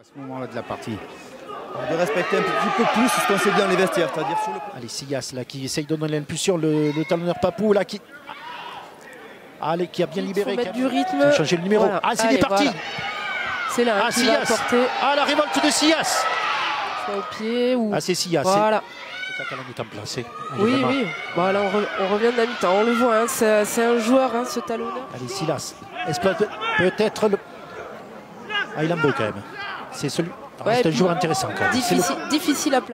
À ce moment-là de la partie. De respecter un petit peu plus ce qu'on s'est dit dans les vestiaires, c'est-à-dire sur le Allez, Sigas là qui essaye de donner l'impulsion, le, le talonneur Papou là qui. Allez, qui a bien Il libéré. qui a- du rythme. changé le numéro. Voilà. Ah, c'est parti voilà. C'est là Ah, qui va Sias porter Ah, la révolte de Sias soit au pied ou. Ah, c'est Sias. voilà. C'est Catalan est en place. hein. Il est Oui, vraiment- oui. Voilà, on, re- on revient de la mi-temps. On le voit, hein, c'est c'est un joueur, hein, ce talonneur. Allez, Silas. Peut-être le. Ah, il en veut quand même. C'est celui. Ouais, intéressant quand même. C'est le- Difficile, difficile à placer.